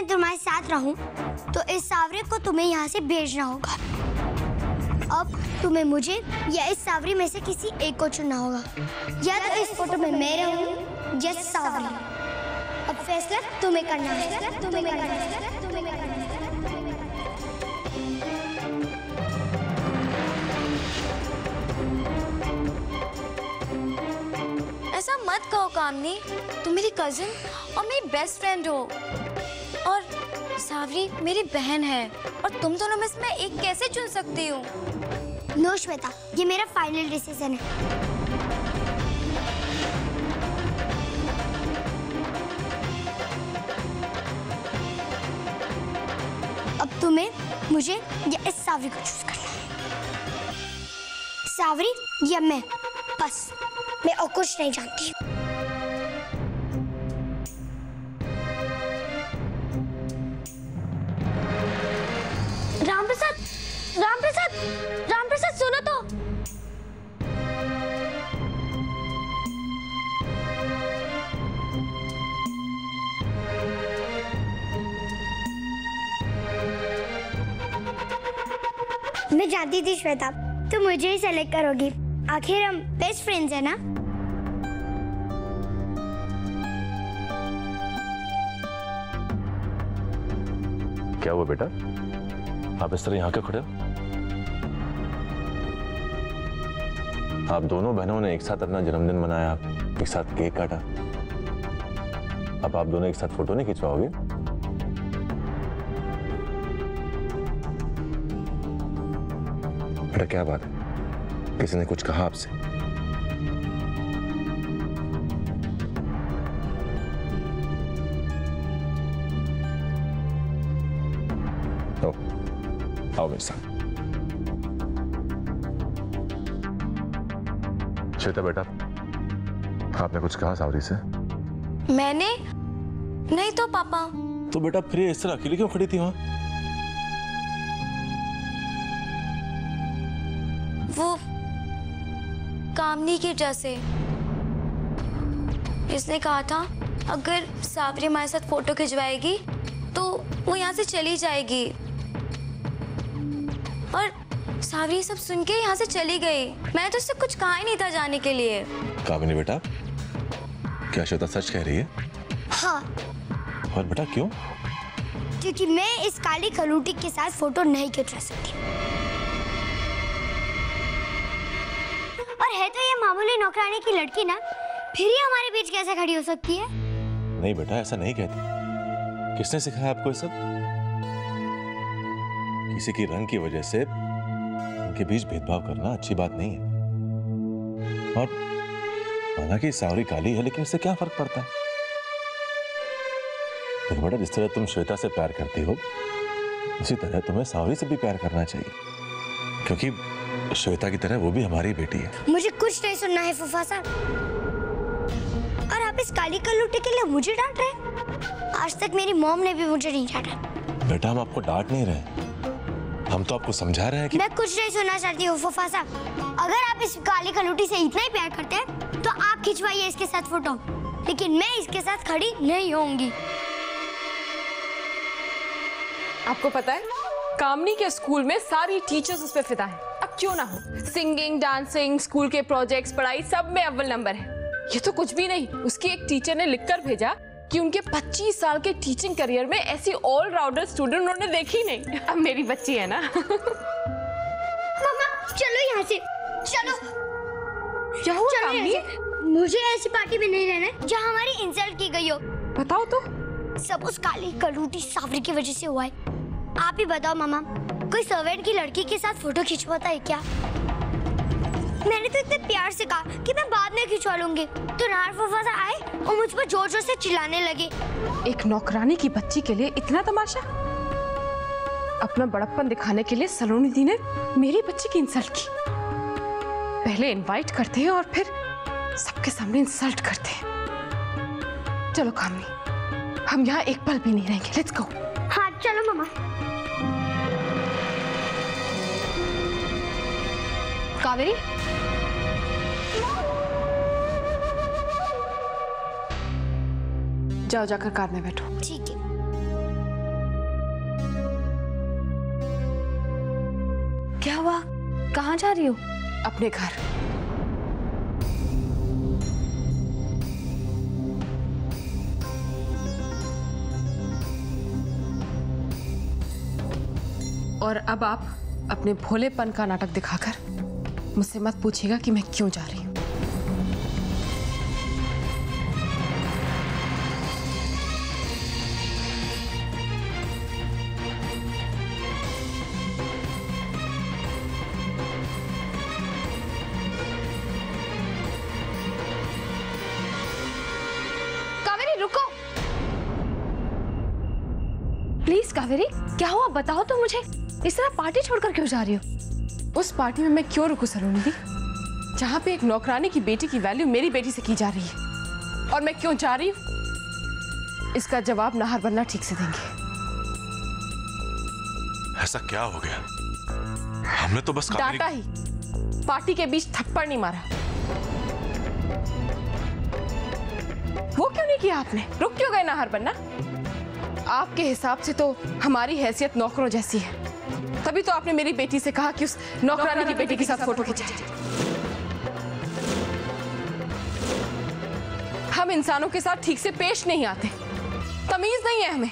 मैं तुम्हारे साथ रहूँ, तो इस सावरे को तुम्हें यहाँ से भेजना होगा। अब तुम्हें मुझे या इस सावरी में से किसी एक को चुनना होगा। या तो इस फ़ोटो में मैं रहूँ या सावरी। अब फैसला तुम्हें करना है। तुम्हें करना है। ऐसा मत कहो कामनी। तुम मेरी कजिन और मेरी बेस्ट फ्रेंड हो। सावरी मेरी बहन है। और तुम दोनों में से मैं एक कैसे चुन सकती हूँ? नो श्वेता ये मेरा फाइनल डिसीज़न है। अब तुम्हें मुझे या इस सावरी को चूज़ करना है। सावरी या मैं? बस, मैं और कुछ नहीं जानती जानती थी श्वेता तुम मुझे ही सेलेक्ट करोगी। आखिर हम बेस्ट फ्रेंड्स है ना? क्या हुआ बेटा? आप इस तरह यहाँ क्यों खड़े हो? आप दोनों बहनों ने एक साथ अपना जन्मदिन मनाया, एक साथ केक काटा। अब आप दोनों एक साथ फ़ोटो नहीं खिंचवाओगे? बेटा क्या बात है? किसी ने कुछ कहा आपसे? ओ, आओ मेरे साथ। श्वेता बेटा आपने कुछ कहा सावरी से? मैंने? नहीं तो पापा। तो बेटा फिर इस तरह अकेली क्यों खड़ी थी वहाँ? वो कामनी की वजह से। इसने कहा था अगर सावरी हमारे साथ फ़ोटो खिंचवाएगी तो वो यहाँ से चली जाएगी। और सावरी सब सुन के यहाँ से चली गई। मैंने तो उससे कुछ कहा ही नहीं था जाने के लिए। कामिनी बेटा क्या श्वेता सच कह रही है? हाँ। और बेटा क्यों? क्योंकि मैं इस काली खलूटी के साथ फ़ोटो नहीं खिंचवा सकती। मामूली नौकरानी की लड़की ना, फिर ही हमारे बीच कैसे खड़ी हो सकती है? नहीं बेटा, ऐसा नहीं कहती। किसने सिखाया आपको ये सब? किसी की रंग की वजह से उनके बीच भेदभाव करना अच्छी बात नहीं है। और हालाँकि सावरी काली है, लेकिन इससे क्या फ़र्क पड़ता है? देखो बेटा, जिस तरह तुम श्वेता से प्यार करती हो, उसी तरह तुम्हें सावरी से भी प्यार करना चाहिए। क्योंकि श्वेता की तरह वो भी हमारी बेटी है। मुझे कुछ नहीं सुनना है फूफा साहब। और आप इस काली कलूटी के लिए मुझे डांट रहे आज तक मेरी मॉम ने भी मुझे नहीं डांटा। बेटा हम आपको डांट नहीं रहे हम तो आपको समझा रहे हैं कि मैं कुछ नहीं सुनना चाहती हूँ फूफा साहब। अगर आप इस काली कलूटी से इतना ही प्यार करते हैं तो आप खिंचवाइए इसके साथ फ़ोटो। लेकिन मैं इसके साथ खड़ी नहीं होंगी आपको पता है कामनी के स्कूल में सारी टीचर्स उस पर फिदा हैं। क्यों ना हो? सिंगिंग डांसिंग स्कूल के प्रोजेक्ट्स पढ़ाई सब में अव्वल नंबर है। ये तो कुछ भी नहीं। उसकी एक टीचर ने लिखकर भेजा कि उनके 25 साल के टीचिंग करियर में ऐसी ऑल राउंडर स्टूडेंट उन्होंने देखी नहीं। अब मेरी बच्ची है ना? मामा चलो यहाँ से। चलो। क्या हुआ कामनी। मुझे ऐसी पार्टी में नहीं रहना जहाँ हमारी इंसल्ट की गई हो। बताओ तो। सब उस काली कलूटी सावरी की वजह से हुआ है। आप ही बताओ मामा। कोई सर्वेंट की लड़की के साथ फ़ोटो खिंचवाता है क्या? मैंने तो इतने प्यार से कहा कि मैं बाद में खिंचवा लूँगी। तो नार फुफा आए और मुझ पर ज़ोर ज़ोर से चिल्लाने लगे। एक नौकरानी की बच्ची के लिए इतना तमाशा? अपना बड़प्पन दिखाने के लिए सलोनी दी ने मेरी बच्ची की इंसल्ट की। पहले इनवाइट करते हैं और फिर सबके सामने इंसल्ट करते हैं। चलो कामनी हम यहाँ एक पल भी नहीं रहेंगे। लेट्स गो हाँ चलो मामा। कावेरी जाओ जाकर कार में बैठो। ठीक है। क्या हुआ? कहाँ जा रही हो? अपने घर। और अब आप अपने भोलेपन का नाटक दिखाकर मुझसे मत पूछिएगा कि मैं क्यों जा रही हूँ। प्लीज़ कावेरी, क्या हुआ? बताओ तो मुझे। इस तरह पार्टी छोड़कर क्यों जा रही हो? उस पार्टी में मैं क्यों रुकू सलोनी दी जहाँ पे एक नौकरानी की बेटी की वैल्यू मेरी बेटी से की जा रही है। और मैं क्यों जा रही हूँ? इसका जवाब नाहर बनना ठीक से देंगे। ऐसा क्या हो गया? हमने तो बस डांटा ही। पार्टी के बीच थप्पड़ नहीं मारा। वो क्यों नहीं किया आपने? रुक क्यों गए नाहर बनना? आपके हिसाब से तो हमारी हैसियत नौकरों जैसी है। तभी तो आपने मेरी बेटी से कहा कि उस नौकरानी की बेटी के साथ फ़ोटो खिंचाए हम इंसानों के साथ ठीक से पेश नहीं आते। तमीज नहीं है हमें।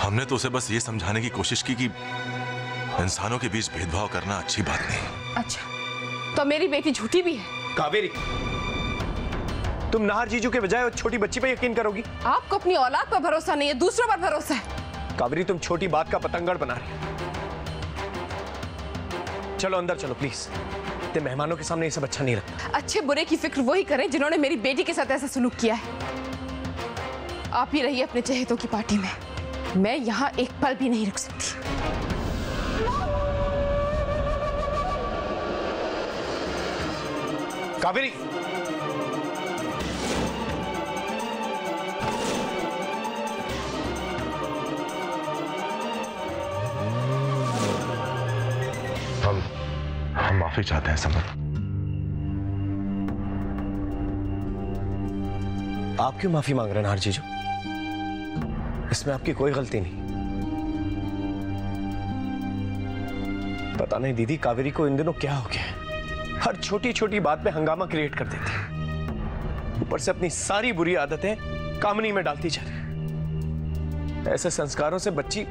हमने तो उसे बस ये समझाने की कोशिश की कि इंसानों के बीच भेदभाव करना अच्छी बात नहीं। अच्छा तो मेरी बेटी झूठी भी है। कावेरी तुम नाहर जीजू के बजाय उस छोटी बच्ची पे यकीन करोगी? आपको अपनी औलाद पर भरोसा नहीं है दूसरों पर भरोसा है। कावेरी तुम छोटी बात का पतंगड़ बना रही हो। चलो अंदर चलो प्लीज़ ते मेहमानों के सामने ये सब अच्छा नहीं लगता। अच्छे बुरे की फ़िक्र वही करें जिन्होंने मेरी बेटी के साथ ऐसा सुलूक किया है। आप ही रहिए अपने चहेतों की पार्टी में। मैं यहाँ एक पल भी नहीं रुक सकती। कावेरी! माफ़ी चाहते हैं समर आप क्यों माफ़ी मांग रहे हैं नाहर जीजू इसमें आपकी कोई गलती नहीं। पता नहीं दीदी कावेरी को इन दिनों क्या हो गया है। हर छोटी छोटी बात पे हंगामा क्रिएट कर देती है। ऊपर से अपनी सारी बुरी आदतें कामनी में डालती जा रही है। ऐसे संस्कारों से बच्ची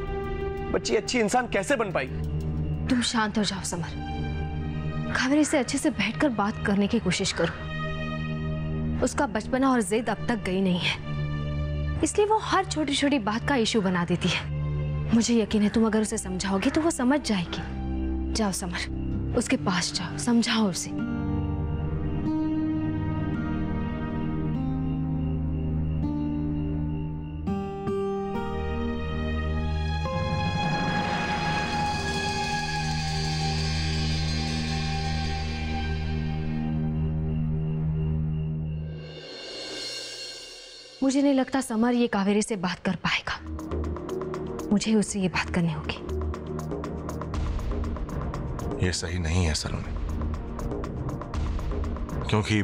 बच्ची अच्छी इंसान कैसे बन पाई? तुम शांत हो जाओ समर। कावेरी से अच्छे से बैठकर बात करने की कोशिश करो। उसका बचपना और जिद अब तक गई नहीं है। इसलिए वो हर छोटी छोटी बात का इशू बना देती है। मुझे यकीन है तुम अगर उसे समझाओगी तो वो समझ जाएगी। जाओ समर, उसके पास जाओ, समझाओ उसे। मुझे नहीं लगता समर ये कावेरी से बात कर पाएगा। मुझे उससे ये बात करनी होगी। ये सही नहीं है सलोनी क्योंकि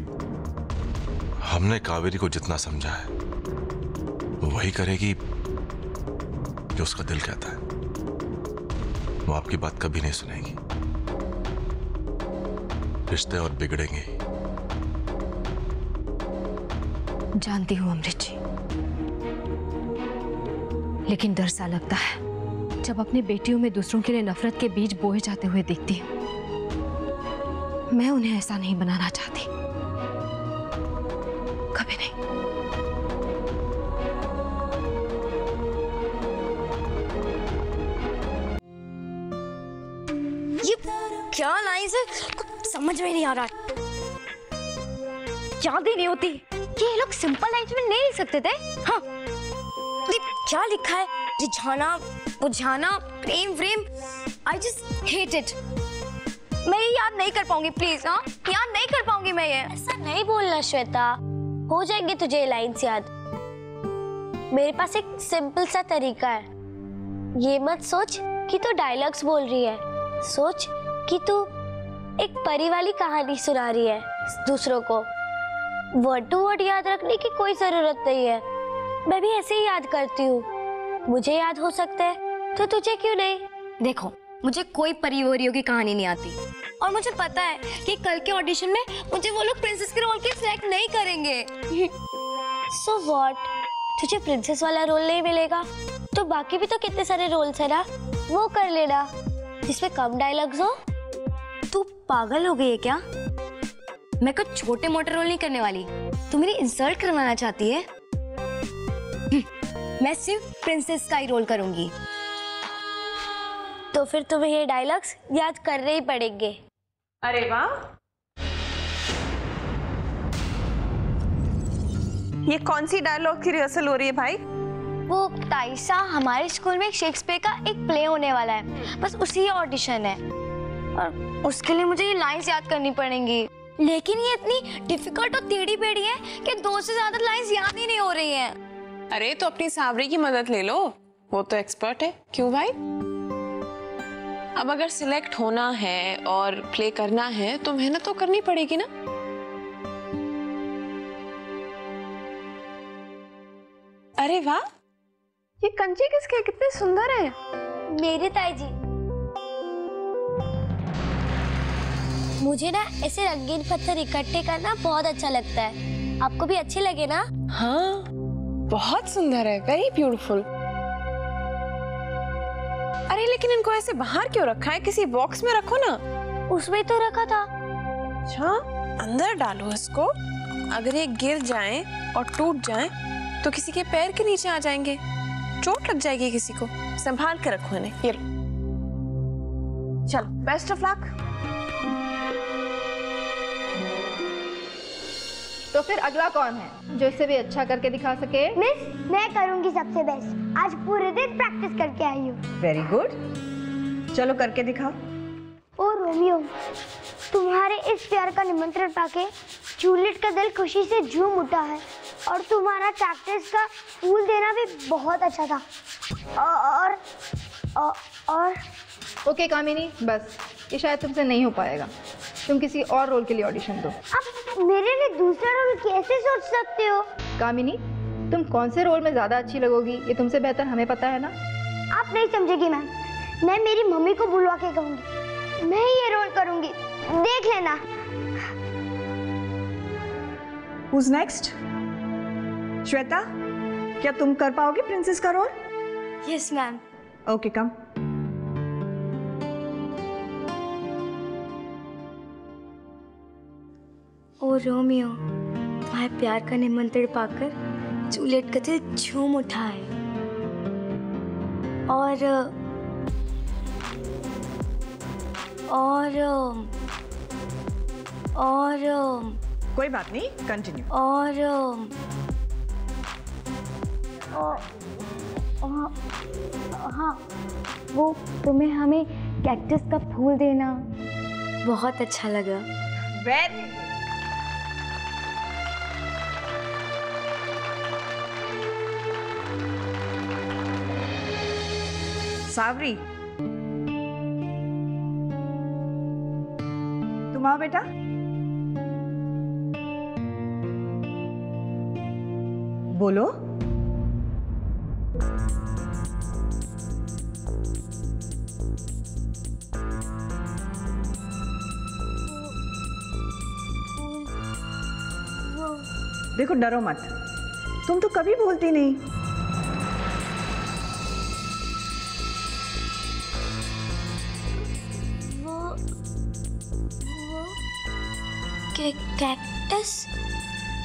हमने कावेरी को जितना समझा है, वो वही करेगी जो उसका दिल कहता है। वो आपकी बात कभी नहीं सुनेगी। रिश्ते और बिगड़ेंगे जानती हूँ अमृत जी। लेकिन डर सा लगता है, जब अपनी बेटियों में दूसरों के लिए नफरत के बीज बोए जाते हुए देखती हूँ। मैं उन्हें ऐसा नहीं बनाना चाहती। कभी नहीं। ये क्या लाइन है? समझ में नहीं आ रहा। याद ही नहीं होती। ये लोग सिंपल लाइन्स में नहीं लिख सकते थे? हाँ। क्या लिखा है? रिझाना बुझाना, प्रेम, व्रेम। आई जस्ट हेट इट मैं ये याद नहीं कर पाऊँगी प्लीज़ हाँ? याद नहीं कर पाऊँगी मैं ये। ऐसा नहीं बोलना श्वेता। हो जाएँगे तुझे ये लाइन्स याद। मेरे पास एक सिंपल सा तरीका है। ये मत सोच कि तू डायलॉग्स बोल रही है। सोच कि तू एक परी वाली कहानी सुना रही है दूसरों को। वर्ड टू वर्ड याद रखने की कोई ज़रूरत नहीं है। मैं भी ऐसे ही याद करती हूँ। मुझे याद हो सकता है तो तुझे क्यों नहीं? देखो मुझे कोई परिवरियों की कहानी नहीं आती। और मुझे पता है कि कल के ऑडिशन में मुझे वो लोग प्रिंसेस के रोल के सिलेक्ट नहीं करेंगे। सो so व्हाट तुझे प्रिंसेस वाला रोल नहीं मिलेगा? तो बाकी भी तो कितने सारे रोल्स है ना? वो कर लेना जिसमें कम डायलॉग्स हो। तू पागल हो गई है क्या? मैं कुछ छोटे मोटे रोल नहीं करने वाली। तू मेरी इंसल्ट करवाना चाहती है? हम्म, मैं सिर्फ़ प्रिंसेस का ही रोल करूँगी। तो फिर तुम्हें ये डायलॉग्स याद करने ही पड़ेंगे। अरे वाह। ये कौन सी डायलॉग की रिहर्सल हो रही है भाई? वो ताइसा हमारे स्कूल में शेक्सपियर का एक प्ले होने वाला है। बस उसी ऑडिशन है। और उसके लिए मुझे ये लाइंस याद करनी पड़ेंगी। लेकिन ये इतनी डिफ़िकल्ट और टेढ़ी पेढ़ी है कि दो से ज़्यादा लाइंस याद ही नहीं हो रही हैं। अरे तो अपनी सावरी की मदद ले लो। वो तो एक्सपर्ट है। क्यों भाई? अब अगर सिलेक्ट होना है और प्ले करना है तो मेहनत तो करनी पड़ेगी ना? अरे वाह! ये कंचे किसके कितने सुंदर है। मेरे ताई जी। मुझे ना ऐसे रंगीन पत्थर इकट्ठे करना बहुत अच्छा लगता है। आपको भी अच्छे लगे ना? हाँ बहुत सुंदर है वेरी ब्यूटीफुल अरे लेकिन इनको ऐसे बाहर क्यों रखा है? किसी बॉक्स में रखो ना। उसमें तो रखा था। अच्छा अंदर डालो इसको। अगर ये गिर जाए और टूट जाए तो किसी के पैर के नीचे आ जाएँगे। चोट लग जाएगी किसी को। संभाल के रखो इन्हें। ये चलो बेस्ट ऑफ़ लक तो फिर अगला कौन है? जो इसे भी अच्छा करके दिखा सके। मिस मैं करूँगी सबसे बेस्ट आज पूरे दिन प्रैक्टिस करके आई हूँ। वेरी गुड चलो करके दिखाओ। ओ रोमियो तुम्हारे इस प्यार का निमंत्रण पाके जूलियट का दिल खुशी से झूम उठा है और तुम्हारा कैक्टस का फूल देना भी बहुत अच्छा था। और और, और ओके कामिनी बस। ये शायद तुमसे नहीं हो पाएगा। तुम किसी और रोल के लिए ऑडिशन दो। अब मेरे लिए दूसरा रोल कैसे सोच सकते हो? कामिनी तुम कौन से रोल में ज़्यादा अच्छी लगोगी? ये तुमसे बेहतर हमें पता है ना? आप नहीं समझेगी मैम मैं मेरी मम्मी को बुलवा के कहूँगी। मैं ही ये रोल करूँगी। देख लेना। Who's नेक्स्ट श्वेता क्या तुम कर पाओगे प्रिंसेस का role yes ma'am okay come oh Romeo तुम्हारे प्यार का निमंत्रण पाकर जूलियट का दिल झूम उठा है और और और कोई बात नहीं कंटिन्यू और हाँ वो तुम्हें हमें कैक्टस का फूल देना। बहुत अच्छा लगा। वेरी सावरी। तुम आओ बेटा। बोलो। देखो डरो मत। तुम तो कभी बोलती नहीं। कैक्टस?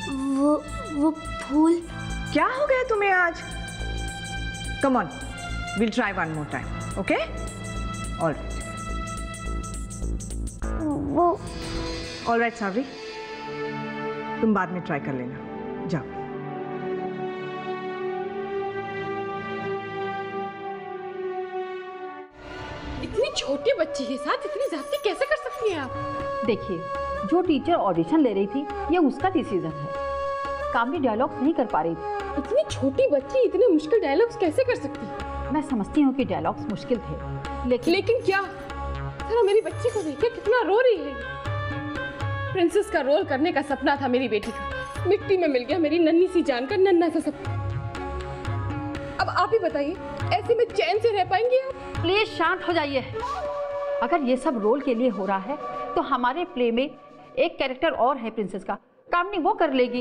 वो वो फूल। क्या हो गया तुम्हें आज? Come on will try one more time okay all वो। ऑल राइट सावरी तुम बाद में ट्राई कर लेना। जाओ। इतनी छोटी बच्ची के साथ इतनी ज्यादती कैसे कर सकती हैं आप? देखिए जो टीचर ऑडिशन ले रही थी ये उसका डिसीज़न है। कामनी डायलॉग्स नहीं कर पा रही थी। इतनी छोटी बच्ची इतने मुश्किल डायलॉग्स कैसे कर सकती है? मैं समझती हूँ कि डायलॉग्स मुश्किल थे लेकिन लेकिन क्या? जरा मेरी बच्ची को देखिए कितना रो रही है। प्रिंसेस का रोल करने का सपना था मेरी बेटी का। मिट्टी में मिल गया मेरी नन्ही सी जान का नन्हा सा सपना। अब आप ही बताइए ऐसे में चैन से रह पाएँगे आप? प्लीज़ शांत हो जाइए। अगर ये सब रोल के लिए हो रहा है तो हमारे प्ले में एक कैरेक्टर और है प्रिंसेस का। कामनी वो कर लेगी।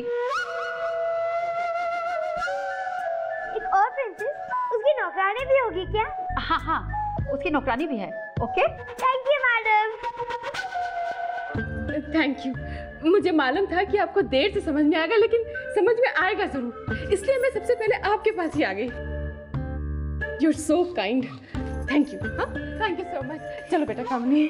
एक और प्रिंसेस उसकी नौकरानी भी होगी क्या? हाँ हाँ उसकी नौकरानी भी है। Okay thank you madam thank you मुझे मालूम था कि आपको देर से समझ में आएगा लेकिन समझ में आएगा ज़रूर। इसलिए मैं सबसे पहले आपके पास ही आ गई। You are so kind thank you हाँ थैंक यू सो मच चलो बेटा कामनी।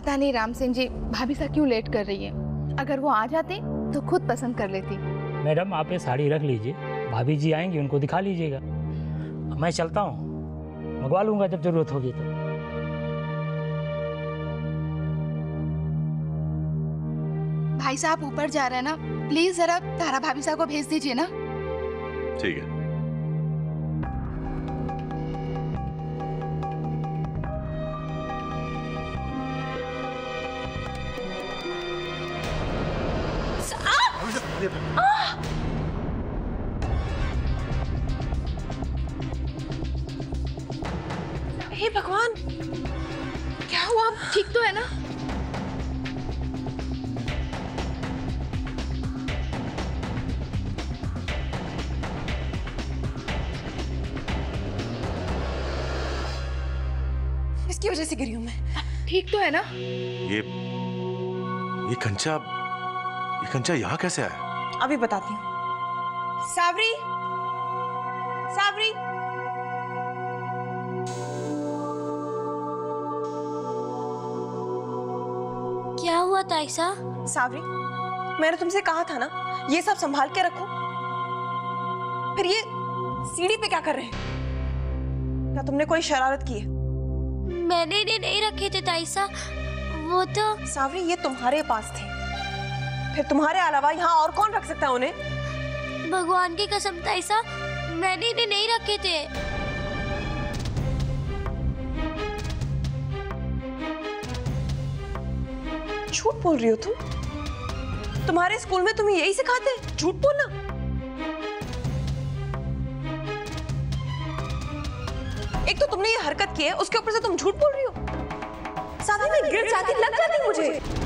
पता नहीं राम सिंह जी भाभी सा क्यों लेट कर रही है? अगर वो आ जाते तो खुद पसंद कर लेती। मैडम आप ये साड़ी रख लीजिए। भाभी जी आएँगी उनको दिखा लीजिएगा। मैं चलता हूँ। मंगवा लूँगा जब ज़रूरत होगी तो। भाई साहब ऊपर जा रहे हैं ना प्लीज़ जरा तारा भाभी साहब को भेज दीजिए ना। ठीक है हे। ये कंचा ये कंचा यहाँ कैसे आया? अभी बताती हूँ। सावरी सावरी। क्या हुआ ताइसा? सावरी मैंने तुमसे कहा था ना ये सब संभाल के रखो। फिर ये सीढ़ी पे क्या कर रहे हैं? क्या तुमने कोई शरारत की है? मैंने इन्हें नहीं रखे थे ताइसा। वो तो सावरी ये तुम्हारे पास थे। फिर तुम्हारे अलावा यहाँ और कौन रख सकता है उन्हें? भगवान की कसम ताइसा मैंने इन्हें नहीं रखे थे। झूठ बोल रही हो तुम? तुम्हारे स्कूल में तुम्हें यही सिखाते? झूठ बोलना। एक तो तुमने ये हरकत की है उसके ऊपर से तुम झूठ बोल रही हो। साथ में गिर जाती लग जाती मुझे।